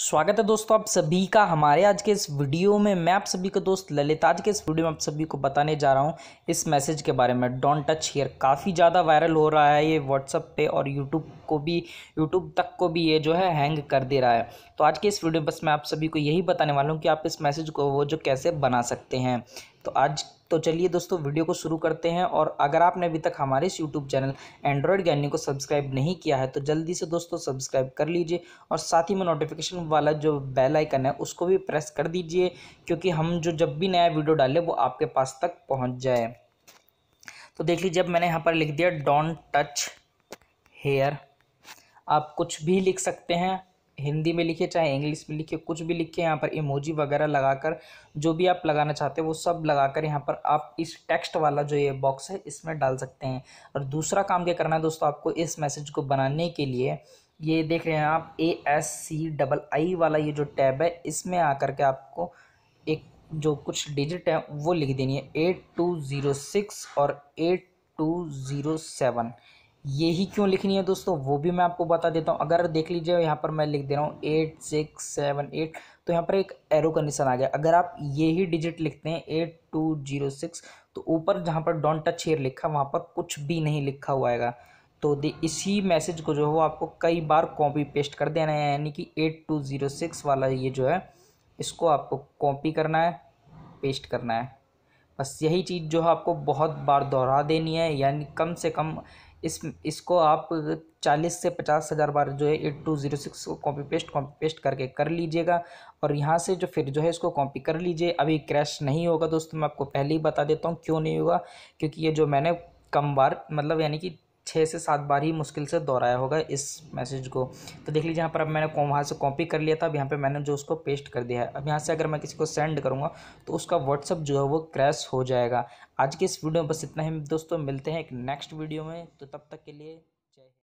स्वागत है दोस्तों आप सभी का हमारे आज के इस वीडियो में। मैं आप सभी को दोस्त ललित आज के इस वीडियो में आप सभी को बताने जा रहा हूँ इस मैसेज के बारे में। डोंट टच हेयर, काफ़ी ज़्यादा वायरल हो रहा है ये व्हाट्सअप पे और यूट्यूब को भी, यूट्यूब तक को भी ये जो है हैंग कर दे रहा है। तो आज के इस वीडियो में बस मैं आप सभी को यही बताने वाला हूँ कि आप इस मैसेज को वो जो कैसे बना सकते हैं। तो आज तो चलिए दोस्तों, वीडियो को शुरू करते हैं और अगर आपने अभी तक हमारे इस यूट्यूब चैनल एंड्रॉयड ज्ञानी को सब्सक्राइब नहीं किया है तो जल्दी से दोस्तों सब्सक्राइब कर लीजिए और साथ ही में नोटिफिकेशन वाला जो बेल आइकन है, उसको भी प्रेस कर दीजिए, क्योंकि हम जो जब भी नया वीडियो डालें, वो आपके पास तक पहुँच जाए। तो देख लीजिए, अब मैंने यहाँ पर लिख दिया डोंट टच हेयर आप कुछ भी लिख सकते हैं। हिंदी में लिखिए चाहे इंग्लिश में लिखिए कुछ भी लिखिए यहाँ पर इमोजी वगैरह लगाकर, जो भी आप लगाना चाहते हैं, वो सब लगाकर यहाँ पर आप इस टेक्स्ट वाला जो ये बॉक्स है, इसमें डाल सकते हैं। और दूसरा काम क्या करना है दोस्तों आपको इस मैसेज को बनाने के लिए, ये देख रहे हैं आप ए एस सी डबल आई वाला ये जो टैब है, इसमें आकर के आपको एक जो कुछ डिजिट है, वो लिख देनी है एट टू ज़ीरो सिक्स और एट टू ज़ीरो सेवन ये ही क्यों लिखनी है दोस्तों? वो भी मैं आपको बता देता हूँ। अगर देख लीजिए, यहाँ पर मैं लिख दे रहा हूँ एट सिक्स सेवन एट तो यहाँ पर एक एरो का निशान आ गया। अगर आप ये ही डिजिट लिखते हैं एट टू ज़ीरो सिक्स तो ऊपर जहाँ पर डोंट टच हेयर लिखा, वहाँ पर कुछ भी नहीं लिखा हुआ आएगा। तो दे, इसी मैसेज को जो है आपको कई बार कॉपी पेस्ट कर देना है। यानी कि एट टू ज़ीरो सिक्स वाला ये जो है, इसको आपको कॉपी करना है पेस्ट करना है। बस यही चीज़ जो है आपको बहुत बार दोहरा देनी है। यानी कम से कम इस, इसको आप चालीस से पचास हज़ार बार जो है एट टू ज़ीरो सिक्स को कॉपी पेस्ट कॉपी पेस्ट करके कर लीजिएगा। और यहाँ से जो फिर जो है इसको कॉपी कर लीजिए। अभी क्रैश नहीं होगा दोस्तों, मैं आपको पहले ही बता देता हूँ क्यों नहीं होगा। क्योंकि ये जो मैंने कम बार मतलब यानी कि छः से सात बार ही मुश्किल से दोहराया होगा इस मैसेज को। तो देख लीजिए, यहाँ पर अब मैंने वहाँ से कॉपी कर लिया था, अब यहाँ पर मैंने जो उसको पेस्ट कर दिया है। अब यहाँ से अगर मैं किसी को सेंड करूँगा तो उसका व्हाट्सअप जो है वो क्रैश हो जाएगा। आज के इस वीडियो में बस इतना ही। दोस्तों, मिलते हैं एक नेक्स्ट वीडियो में। तो तब तक के लिए